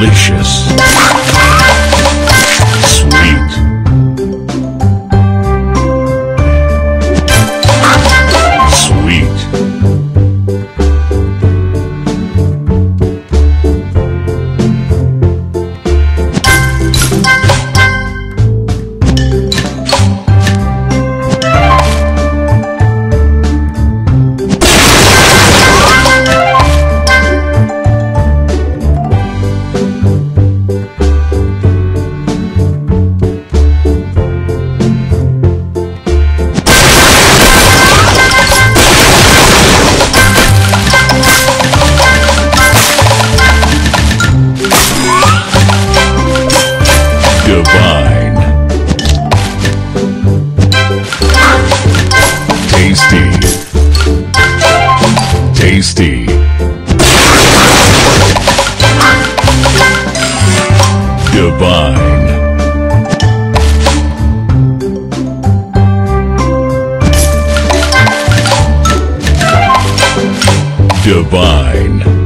Delicious. Tasty. Tasty. Divine. Divine.